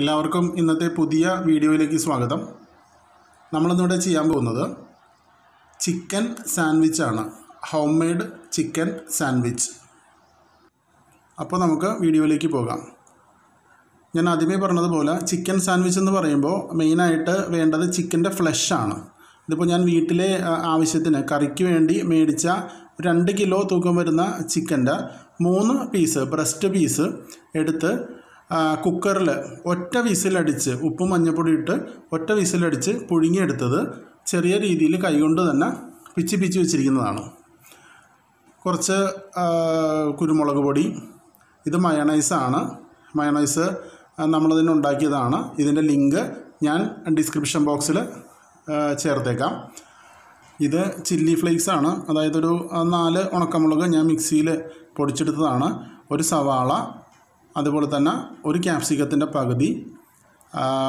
എല്ലാവർക്കും ഇന്നത്തെ പുതിയ വീഡിയോയിലേക്ക് സ്വാഗതം. നമ്മളിന്നിവിടെ ചെയ്യാൻ പോകുന്നത് ചിക്കൻ സാൻഡ്വിച്ചാണ് ഹോം മെയ്ഡ് ചിക്കൻ സാൻഡ്വിച്ച്. അപ്പോൾ നമുക്ക് വീഡിയോയിലേക്ക് പോകാം. ഞാൻ ആദ്യമേ പറഞ്ഞതുപോലെ ചിക്കൻ സാൻഡ്വിച്ച് എന്ന് പറയുമ്പോൾ മെയിനായിട്ട് വേണ്ടത് ചിക്കന്റെ ഫ്ലഷാണ് ഇതിപ്പോൾ ഞാൻ വീട്ടിലെ ആവശ്യത്തിന് കറിക്ക് വേണ്ടി മേടിച്ച രണ്ട് കിലോ തൂക്കം വരുന്ന ചിക്കന്റെ മൂന്ന് പീസ് ബ്രസ്റ്റ് പീസ് എടുത്ത് കുക്കറിൽ ഒറ്റ വിസിലടിച്ച് ഉപ്പും മഞ്ഞപ്പൊടി ഇട്ട് ഒറ്റ വിസിലടിച്ച് പുഴുങ്ങിയെടുത്തത് ചെറിയ രീതിയിൽ കൈകൊണ്ട് തന്നെ പിച്ചി പിച്ചി വെച്ചിരിക്കുന്നതാണ്. കുറച്ച് കുരുമുളക് പൊടി ഇത് മയണൈസാണ് മയണൈസ് നമ്മളതിന് ഉണ്ടാക്കിയതാണ്. ഇതിന്റെ ലിങ്ക് ഞാൻ ഡിസ്ക്രിപ്ഷൻ ബോക്സിൽ ചേർത്തേക്കാം. ഇത് ചില്ലി ഫ്ലേക്സ് ആണ്. അതായത് ഒരു നാല് ഉണക്കമുളക് ഞാൻ മിക്സിയിൽ പൊടിച്ചെടുത്തതാണ്. ഒരു സവാള അതുപോലെ തന്നെ ഒരു ക്യാപ്സിക്കത്തിന്റെ പകുതി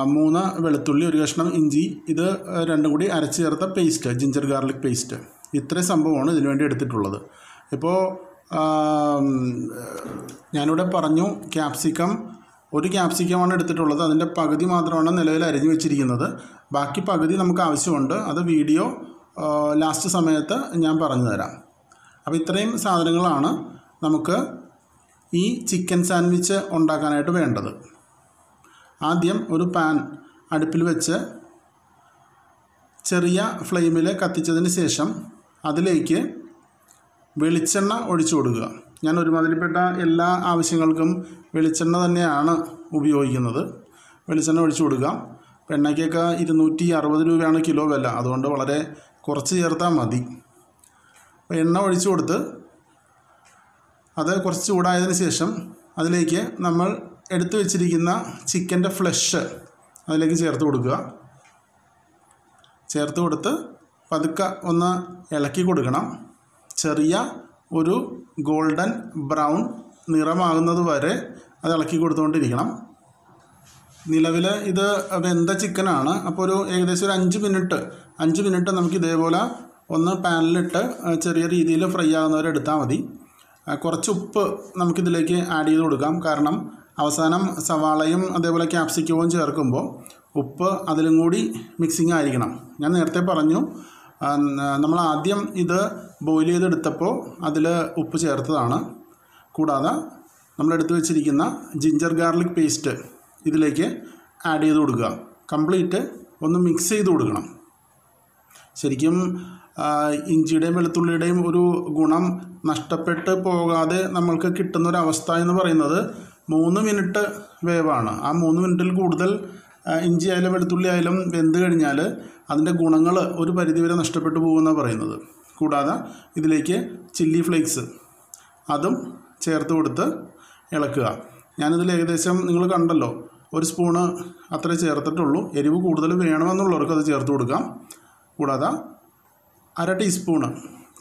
മൂന്ന് വെളുത്തുള്ളി ഒരു കഷ്ണം ഇഞ്ചി ഇത് രണ്ടും കൂടി അരച്ച് ചേർത്ത പേസ്റ്റ് ജിഞ്ചർ ഗാർലിക് പേസ്റ്റ് ഇത്രയും സംഭവമാണ് ഇതിനു വേണ്ടി എടുത്തിട്ടുള്ളത്. ഇപ്പോൾ ഞാനിവിടെ പറഞ്ഞു ക്യാപ്സിക്കം ഒരു ക്യാപ്സിക്കമാണ് എടുത്തിട്ടുള്ളത്. അതിന്റെ പകുതി മാത്രമാണ് നിലവിൽ അരിഞ്ഞു വെച്ചിരിക്കുന്നത്. ബാക്കി പകുതി നമുക്ക് ആവശ്യമുണ്ട്. അത് വീഡിയോ ലാസ്റ്റ് സമയത്ത് ഞാൻ പറഞ്ഞു തരാം. അപ്പോൾ ഇത്രയും സാധനങ്ങളാണ് നമുക്ക് ഈ ചിക്കൻ സാൻഡ്വിച്ച് ഉണ്ടാക്കാനായിട്ട് വേണ്ടത്. ആദ്യം ഒരു പാൻ അടുപ്പിൽ വെച്ച് ചെറിയ ഫ്ലെയിമിൽ കത്തിച്ചതിന് ശേഷം അതിലേക്ക് വെളിച്ചെണ്ണ ഒഴിച്ചു കൊടുക്കുക. ഞാൻ ഒരുമാതിരിപ്പെട്ട എല്ലാ ആവശ്യങ്ങൾക്കും വെളിച്ചെണ്ണ തന്നെയാണ് ഉപയോഗിക്കുന്നത്. വെളിച്ചെണ്ണ ഒഴിച്ചു കൊടുക്കുക. എണ്ണയ്ക്കൊക്കെ ഇരുന്നൂറ്റി അറുപത് രൂപയാണ് കിലോ വില. അതുകൊണ്ട് വളരെ കുറച്ച് ചേർത്താൽ മതി. എണ്ണ ഒഴിച്ചു കൊടുത്ത് അത് കുറച്ച് ചൂടായതിന് ശേഷം അതിലേക്ക് നമ്മൾ എടുത്തു വെച്ചിരിക്കുന്ന ചിക്കന്റെ ഫ്ലഷ് അതിലേക്ക് ചേർത്ത് കൊടുക്കുക. ചേർത്ത് കൊടുത്ത് പതുക്കെ ഒന്ന് ഇളക്കി കൊടുക്കണം. ചെറിയ ഒരു ഗോൾഡൻ ബ്രൗൺ നിറമാകുന്നത് വരെ അത് ഇളക്കി കൊടുത്തുകൊണ്ടിരിക്കണം. നിലവിൽ ഇത് വെന്ത ചിക്കനാണ്. അപ്പോൾ ഒരു ഏകദേശം ഒരു അഞ്ച് മിനിറ്റ് അഞ്ച് മിനിറ്റ് നമുക്ക് ഇതേപോലെ ഒന്ന് പാനിലിട്ട് ചെറിയ രീതിയിൽ ഫ്രൈ ആകുന്നവരെ എടുത്താൽ മതി. കുറച്ച് ഉപ്പ് നമുക്കിതിലേക്ക് ആഡ് ചെയ്ത് കൊടുക്കാം. കാരണം അവസാനം സവാളയും അതേപോലെ ക്യാപ്സിക്കവും ചേർക്കുമ്പോൾ ഉപ്പ് അതിലും കൂടി മിക്സിങ് ആയിരിക്കണം. ഞാൻ നേരത്തെ പറഞ്ഞു നമ്മൾ ആദ്യം ഇത് ബോയിൽ ചെയ്തെടുത്തപ്പോൾ അതിൽ ഉപ്പ് ചേർത്തതാണ്. കൂടാതെ നമ്മളെടുത്ത് വെച്ചിരിക്കുന്ന ജിഞ്ചർ ഗാർലിക് പേസ്റ്റ് ഇതിലേക്ക് ആഡ് ചെയ്ത് കൊടുക്കുക. കംപ്ലീറ്റ് ഒന്ന് മിക്സ് ചെയ്ത് കൊടുക്കണം. ശരിക്കും ഇഞ്ചിയുടെയും വെളുത്തുള്ളിയുടെയും ഒരു ഗുണം നഷ്ടപ്പെട്ട് പോകാതെ നമ്മൾക്ക് കിട്ടുന്ന ഒരു അവസ്ഥ എന്ന് പറയുന്നത് മൂന്ന് മിനിറ്റ് വേവാണ്. ആ മൂന്ന് മിനിറ്റിൽ കൂടുതൽ ഇഞ്ചി ആയാലും വെളുത്തുള്ളി ആയാലും വെന്ത് കഴിഞ്ഞാൽ അതിന്റെ ഗുണങ്ങൾ ഒരു പരിധിവരെ നഷ്ടപ്പെട്ടു പോകുമെന്നാണ് പറയുന്നത്. കൂടാതെ ഇതിലേക്ക് ചില്ലി ഫ്ലേക്സ് അതും ചേർത്ത് കൊടുത്ത് ഇളക്കുക. ഞാനിതിൽ ഏകദേശം നിങ്ങൾ കണ്ടല്ലോ ഒരു സ്പൂണ് അത്രേ ചേർത്തിട്ടുള്ളൂ. എരിവ് കൂടുതൽ വേണമെന്നുള്ളവർക്ക് അത് ചേർത്ത് കൊടുക്കാം. കൂടാതെ അര ടീസ്പൂണ്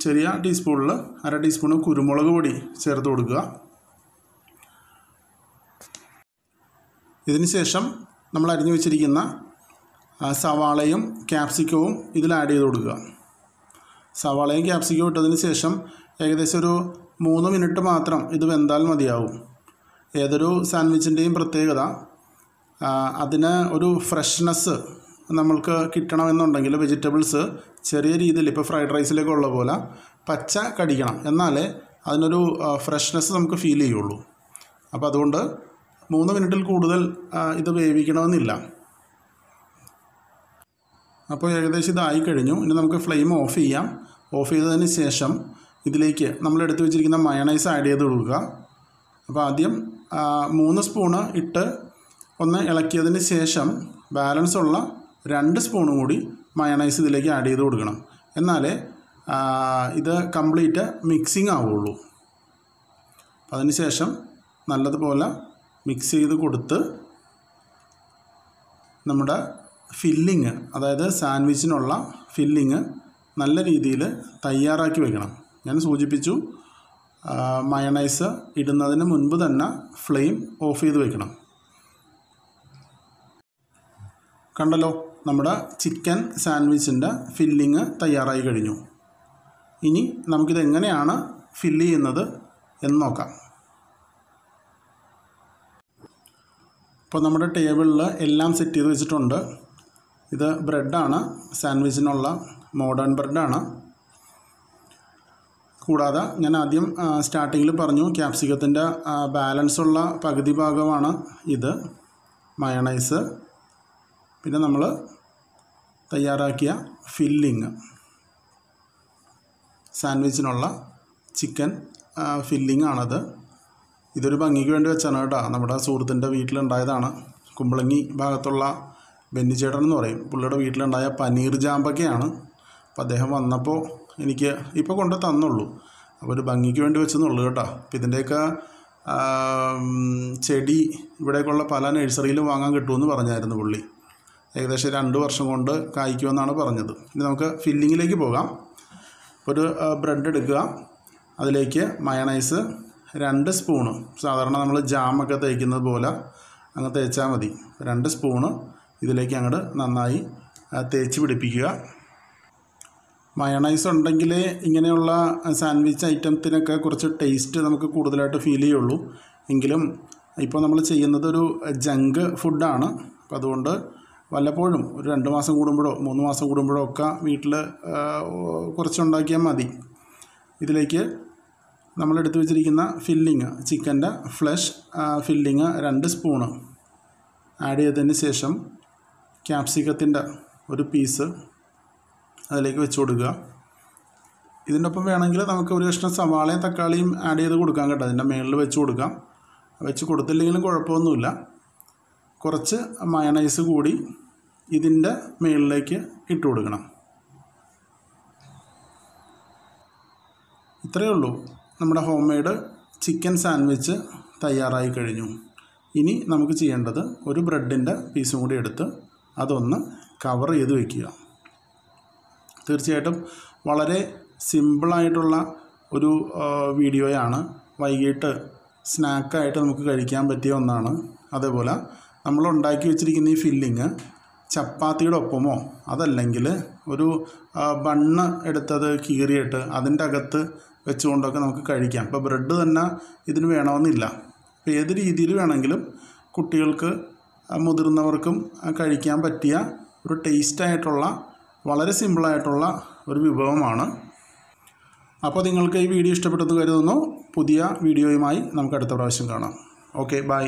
ചെറിയ ടീസ്പൂണിൽ അര ടീസ്പൂണ് കുരുമുളക് പൊടി ചേർത്ത് കൊടുക്കുക. ഇതിന് ശേഷം നമ്മൾ അരിഞ്ഞു വെച്ചിരിക്കുന്ന സവാളയും ക്യാപ്സിക്കവും ഇതിൽ ആഡ് ചെയ്ത് കൊടുക്കുക. സവാളയും ക്യാപ്സിക്കവും ഇട്ടതിന് ശേഷം ഏകദേശം ഒരു മൂന്ന് മിനിറ്റ് മാത്രം ഇത് വെന്താൽ മതിയാവും. ഏതൊരു സാൻഡ്വിച്ചിന്റെയും പ്രത്യേകത അതിന് ഒരു ഫ്രഷ്നെസ് നമ്മൾക്ക് കിട്ടണമെന്നുണ്ടെങ്കിൽ വെജിറ്റബിൾസ് ചെറിയ രീതിയിൽ ഇപ്പോൾ ഫ്രൈഡ് റൈസിലൊക്കെ ഉള്ള പോലെ പച്ച കടിക്കണം. എന്നാലേ അതിനൊരു ഫ്രഷ്നെസ് നമുക്ക് ഫീൽ ചെയ്യുള്ളൂ. അപ്പോൾ അതുകൊണ്ട് മൂന്ന് മിനിറ്റിൽ കൂടുതൽ ഇത് വേവിക്കണമെന്നില്ല. അപ്പോൾ ഏകദേശം ഇതായി കഴിഞ്ഞു. ഇനി നമുക്ക് ഫ്ലെയിം ഓഫ് ചെയ്യാം. ഓഫ് ചെയ്തതിന് ശേഷം ഇതിലേക്ക് നമ്മൾ എടുത്തു വെച്ചിരിക്കുന്ന മയണൈസ് ആഡ് ചെയ്ത് കൊടുക്കുക. അപ്പോൾ ആദ്യം മൂന്ന് സ്പൂണ് ഇട്ട് ഒന്ന് ഇളക്കിയതിന് ശേഷം ബാലൻസ് ഉള്ള രണ്ട് സ്പൂണും കൂടി മയണൈസ് ഇതിലേക്ക് ആഡ് ചെയ്ത് കൊടുക്കണം. എന്നാലേ ഇത് കംപ്ലീറ്റ് മിക്സിങ് ആവുള്ളൂ. അതിനുശേഷം അതിന് ശേഷം നല്ലതുപോലെ മിക്സ് ചെയ്ത് കൊടുത്ത് നമ്മുടെ ഫില്ലിങ് അതായത് സാൻഡ്വിച്ചിനുള്ള ഫില്ലിങ് നല്ല രീതിയിൽ തയ്യാറാക്കി വെക്കണം. ഞാൻ സൂചിപ്പിച്ചു മയണൈസ് ഇടുന്നതിന് മുൻപ് തന്നെ ഫ്ലെയിം ഓഫ് ചെയ്ത് വെക്കണം. കണ്ടല്ലോ? നമ്മുടെ ചിക്കൻ സാൻഡ്വിച്ചിന്റെ ഫില്ലിങ് തയ്യാറായി കഴിഞ്ഞു. ഇനി നമുക്കിത് എങ്ങനെയാണ് ഫില്ല് ചെയ്യുന്നത് എന്ന് നോക്കാം. ഇപ്പോൾ നമ്മുടെ ടേബിളിൽ എല്ലാം സെറ്റ് ചെയ്ത് വെച്ചിട്ടുണ്ട്. ഇത് ബ്രെഡാണ് സാൻഡ്വിച്ചിനുള്ള മോഡേൺ ബ്രെഡാണ്. കൂടാതെ ഞാൻ ആദ്യം സ്റ്റാർട്ടിങ്ങിൽ പറഞ്ഞു ക്യാപ്സിക്കത്തിന്റെ ബാലൻസുള്ള പകുതി ഭാഗമാണ് ഇത് മയണൈസ്. പിന്നെ നമ്മൾ തയ്യാറാക്കിയ ഫില്ലിങ്. സാൻഡ്വിച്ചിനുള്ള ചിക്കൻ ഫില്ലിംഗ് ആണത്. ഇതൊരു ഭംഗിക്ക് വേണ്ടി വെച്ചാണ് കേട്ടോ. നമ്മുടെ സുഹൃത്തിന്റെ വീട്ടിലുണ്ടായതാണ്. കുമ്പളങ്ങി ഭാഗത്തുള്ള ബെന്നിച്ചേട്ടൻ എന്ന് പറയും. പുള്ളിയുടെ വീട്ടിലുണ്ടായ പനീർ ജാമ്പക്കയാണ്. അപ്പോൾ അദ്ദേഹം വന്നപ്പോൾ എനിക്ക് ഇപ്പോൾ കൊണ്ട് തന്നുള്ളൂ. അപ്പോൾ ഒരു ഭംഗിക്ക് വേണ്ടി വെച്ചെന്നുള്ളൂ കേട്ടോ. അപ്പോൾ ഇതിന്റെയൊക്കെ ചെടി ഇവിടേക്കുള്ള പല നഴ്സറിയിലും വാങ്ങാൻ കിട്ടുമെന്ന് പറഞ്ഞായിരുന്നു പുള്ളി. ഏകദേശം രണ്ട് വർഷം കൊണ്ട് കായ്ക്കുമെന്നാണ് പറഞ്ഞത്. ഇനി നമുക്ക് ഫില്ലിങ്ങിലേക്ക് പോകാം. ഒരു ബ്രെഡ് എടുക്കുക. അതിലേക്ക് മയണൈസ് രണ്ട് സ്പൂണ്. സാധാരണ നമ്മൾ ജാമൊക്കെ തേക്കുന്നത് പോലെ അങ്ങ് തേച്ചാൽ മതി. രണ്ട് സ്പൂണ് ഇതിലേക്ക് അങ്ങോട്ട് നന്നായി തേച്ച് പിടിപ്പിക്കുക. മയണൈസ് ഉണ്ടെങ്കിൽ ഇങ്ങനെയുള്ള സാൻഡ്വിച്ച് ഐറ്റത്തിനൊക്കെ കുറച്ച് ടേസ്റ്റ് നമുക്ക് കൂടുതലായിട്ട് ഫീൽ ചെയ്യുള്ളൂ. എങ്കിലും ഇപ്പോൾ നമ്മൾ ചെയ്യുന്നത് ഒരു ജങ്ക് ഫുഡാണ്. അപ്പോൾ അതുകൊണ്ട് വല്ലപ്പോഴും ഒരു രണ്ട് മാസം കൂടുമ്പോഴോ മൂന്ന് മാസം കൂടുമ്പോഴോ ഒക്കെ വീട്ടിൽ കുറച്ചുണ്ടാക്കിയാൽ മതി. ഇതിലേക്ക് നമ്മൾ എടുത്തു വെച്ചിരിക്കുന്ന ഫില്ലിങ് ചിക്കന്റെ ഫ്ലഷ് ഫില്ലിങ് രണ്ട് സ്പൂണ്. ആഡ് ചെയ്തതിന് ശേഷം ക്യാപ്സിക്കത്തിന്റെ ഒരു പീസ് അതിലേക്ക് വെച്ച് കൊടുക്കുക. ഇതിന്റെ ഒപ്പം വേണമെങ്കിൽ നമുക്ക് ഒരു കഷ്ണം സവാളയും തക്കാളിയും ആഡ് ചെയ്ത് കൊടുക്കാൻ കേട്ടോ. അതിന്റെ മുകളിൽ വെച്ച് കൊടുക്കാം. വെച്ച് കൊടുത്തില്ലെങ്കിലും കുഴപ്പമൊന്നുമില്ല. കുറച്ച് മയണൈസ് കൂടി ഇതിന്റെ മുകളിലേക്ക് ഇട്ട് കൊടുക്കണം. ഇത്രയേ ഉള്ളൂ. നമ്മുടെ ഹോം മെയ്ഡ് ചിക്കൻ സാൻഡ്വിച്ച് തയ്യാറായി കഴിഞ്ഞു. ഇനി നമുക്ക് ചെയ്യേണ്ടത് ഒരു ബ്രെഡിന്റെ പീസും കൂടി എടുത്ത് അതൊന്ന് കവർ ചെയ്ത് വയ്ക്കുക തീർച്ചയായിട്ടും വളരെ സിമ്പിളായിട്ടുള്ള ഒരു വീഡിയോയാണ് വൈകിട്ട് സ്നാക്കായിട്ട് നമുക്ക് കഴിക്കാൻ പറ്റിയ ഒന്നാണ്. അതേപോലെ നമ്മൾ ഉണ്ടാക്കി വെച്ചിരിക്കുന്ന ഈ ഫില്ലിങ് ചപ്പാത്തിയുടെ ഒപ്പമോ അതല്ലെങ്കിൽ ഒരു ബണ്ണ് എടുത്തത് കീറിയിട്ട് അതിന്റെ അകത്ത് വെച്ചുകൊണ്ടൊക്കെ നമുക്ക് കഴിക്കാം. ഇപ്പോൾ ബ്രെഡ് തന്നെ ഇതിന് വേണമെന്നില്ല. അപ്പോൾ ഏത് രീതിയിൽ വേണമെങ്കിലും കുട്ടികൾക്ക് മുതിർന്നവർക്കും കഴിക്കാൻ പറ്റിയ ഒരു ടേസ്റ്റായിട്ടുള്ള വളരെ സിമ്പിളായിട്ടുള്ള ഒരു വിഭവമാണ്. അപ്പോൾ നിങ്ങൾക്ക് ഈ വീഡിയോ ഇഷ്ടപ്പെട്ടെന്ന് കരുതുന്നു. പുതിയ വീഡിയോയുമായി നമുക്ക് അടുത്ത പ്രാവശ്യം കാണാം. Okay bye